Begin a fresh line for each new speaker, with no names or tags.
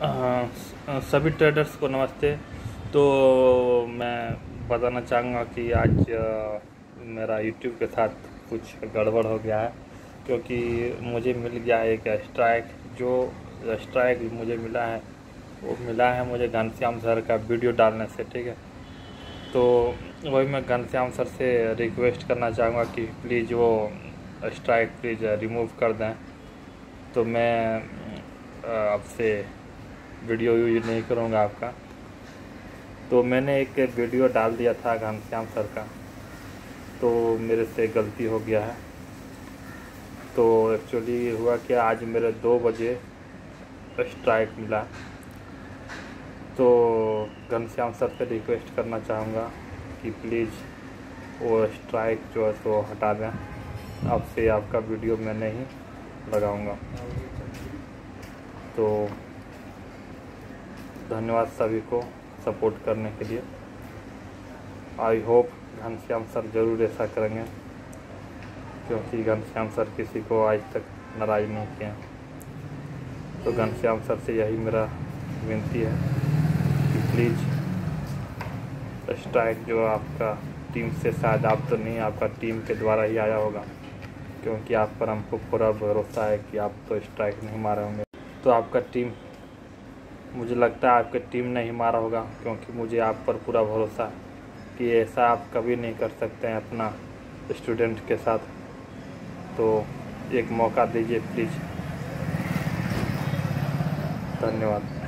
हाँ, सभी ट्रेडर्स को नमस्ते। तो मैं बताना चाहूँगा कि आज मेरा यूट्यूब के साथ कुछ गड़बड़ हो गया है क्योंकि मुझे मिल गया एक स्ट्राइक जो स्ट्राइक मुझे मिला है वो मिला है मुझे घनश्याम सर का वीडियो डालने से ठीक है? तो वही मैं घनश्याम सर से रिक्वेस्ट करना चाहूँगा कि प्लीज़ वो स्ट्राइक प्लीज़ रिमूव कर दें। तो मैं आपसे वीडियो यूज़ नहीं करूँगा आपका। तो मैंने एक वीडियो डाल दिया था घनश्याम सर का। तो मेरे से गलती हो गया है। तो एक्चुअली हुआ कि आज मेरे दो बजे स्ट्राइक मिला। तो घनश्याम सर से रिक्वेस्ट करना चाहूँगा कि प्लीज़ वो स्ट्राइक जो है सो हटा दें। अब से आपका वीडियो मैं नहीं लगाऊँगा। तो धन्यवाद सभी को सपोर्ट करने के लिए। आई होप घनश्याम सर ज़रूर ऐसा करेंगे, क्योंकि घनश्याम सर किसी को आज तक नाराज़ नहीं किए तो घनश्याम सर से यही मेरा विनती है कि प्लीज़ स्ट्राइक जो आपका टीम से शायद आप तो नहीं, आपका टीम के द्वारा ही आया होगा, क्योंकि आप पर हमको पूरा भरोसा है कि आप तो स्ट्राइक नहीं मारे होंगे। तो आपका टीम मुझे लगता है आपके टीम ने ही मारा होगा, क्योंकि मुझे आप पर पूरा भरोसा है कि ऐसा आप कभी नहीं कर सकते हैं अपना स्टूडेंट के साथ। तो एक मौका दीजिए प्लीज़ धन्यवाद।